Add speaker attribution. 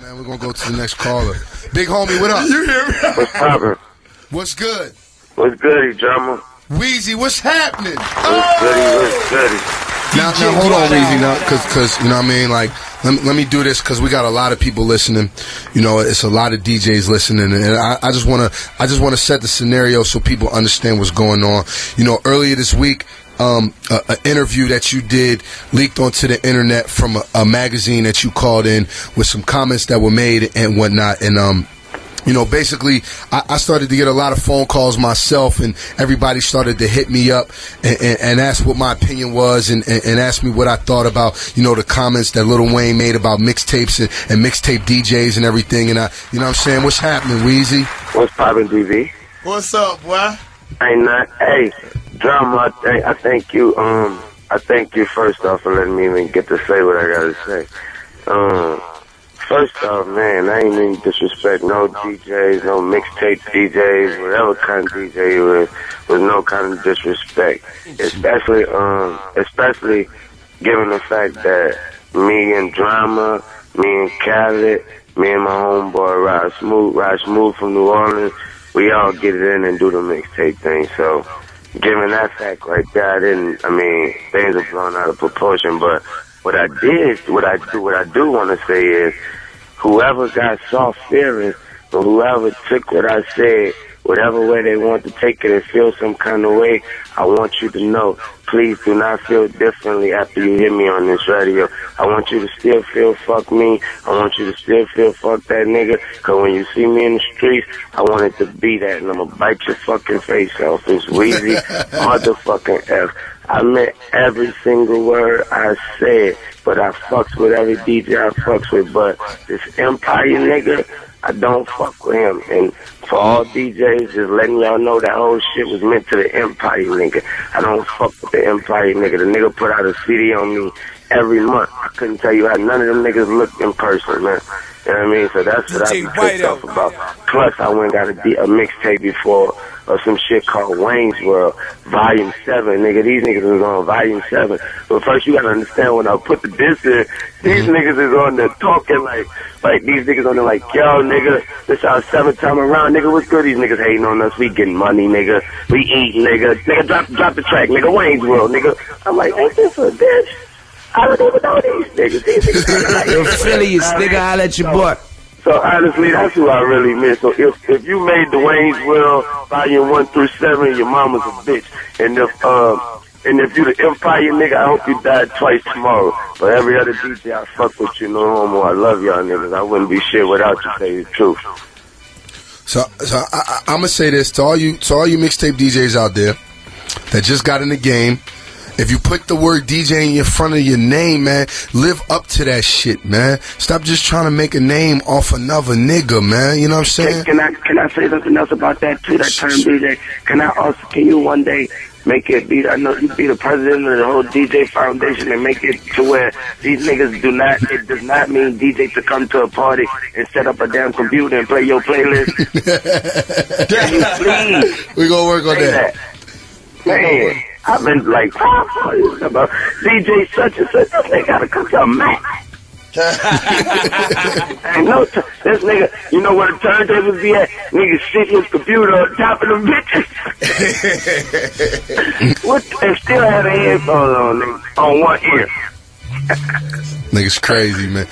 Speaker 1: man, we're gonna go to the next caller. Big homie, what up?
Speaker 2: You hear me?
Speaker 3: What's poppin'?
Speaker 1: What's good?
Speaker 3: What's good, drama?
Speaker 1: Weezy, what's happening?
Speaker 3: What's goody? What's oh! goody?
Speaker 1: Now, now hold on, Weezy, now, cause, cause, you know what I mean? Like, let me, let me do this, cause we got a lot of people listening. You know, it's a lot of DJs listening, and I, I just wanna, I just wanna set the scenario so people understand what's going on. You know, earlier this week, um, an interview that you did leaked onto the internet from a, a magazine that you called in with some comments that were made and whatnot, and um, you know, basically, I, I, started to get a lot of phone calls myself, and everybody started to hit me up and, and, and ask what my opinion was, and, and, and, ask me what I thought about, you know, the comments that Lil Wayne made about mixtapes and, and mixtape DJs and everything. And I, you know, what I'm saying, what's happening, Weezy?
Speaker 3: What's poppin', DV?
Speaker 2: What's up, boy?
Speaker 3: Ain't not. Hey, drama. I, th- I thank you. Um, I thank you first off for letting me even get to say what I gotta say. Um. First off, man, I ain't mean disrespect no DJs, no mixtape DJs, whatever kind of DJ you was, with no kind of disrespect. Especially, um, especially given the fact that me and Drama, me and Khaled, me and my homeboy Rod Smooth, Rod Smooth from New Orleans, we all get it in and do the mixtape thing. So, given that fact right there, I didn't, I mean, things are blown out of proportion, but what I did, what I do, what I do want to say is, whoever got soft feelings or whoever took what I said, whatever way they want to take it and feel some kind of way, I want you to know, please do not feel differently after you hear me on this radio. I want you to still feel fuck me. I want you to still feel fuck that nigga. Cause when you see me in the streets, I want it to be that and I'm gonna bite your fucking face off. It's Weezy, motherfucking F. I meant every single word I said, but I fucks with every DJ I fucks with. But this Empire nigga, I don't fuck with him. And for all DJs, just letting y'all know that whole shit was meant to the Empire nigga. I don't fuck with the Empire nigga. The nigga put out a CD on me every month. I couldn't tell you how none of them niggas looked in person, man. You know what I mean? So that's what I be pissed off about. Plus, I went and got a, a mixtape before or some shit called Wayne's World, Volume 7. Nigga, these niggas is on Volume 7. But first, you gotta understand when I put the disc in, these
Speaker 1: Mm-hmm.
Speaker 3: niggas is on there talking like, like these niggas on there like, yo, nigga, this our seventh time around, nigga, what's good? These niggas hating on us, we getting money, nigga, we eating, nigga, nigga, drop, drop the track, nigga, Wayne's World, nigga. I'm like, ain't this a bitch? I don't even know these niggas. These niggas
Speaker 4: Yo, Phillies, nigga, I let you boy.
Speaker 3: So honestly, that's who I really miss. So if if you made the Wayne's World Volume One through Seven, your mama's a bitch. And if um and if you the Empire nigga, I hope you die twice tomorrow. But every other DJ, I fuck with you no homo. I love y'all niggas. I wouldn't be shit without you. Tell you the truth.
Speaker 1: So, so I, I, I'm gonna say this to all you, to all you mixtape DJs out there that just got in the game. If you put the word DJ in front of your name, man, live up to that shit, man. Stop just trying to make a name off another nigga, man. You know what I'm saying?
Speaker 3: Can, can I can I say something else about that too? That term DJ. Can I also can you one day make it be? I know you be the president of the whole DJ foundation and make it to where these niggas do not. It does not mean DJ to come to a party and set up a damn computer and play your playlist. Can you please
Speaker 1: we gonna work on that.
Speaker 3: that? Man, I've been like five years about DJ such and such. This nigga gotta come to a match. Ain't no t- this nigga, you know where the turntables be at? Nigga sit his computer on top of the bitches. what? And still had a headphone on, nigga, on one ear.
Speaker 1: Niggas crazy, man.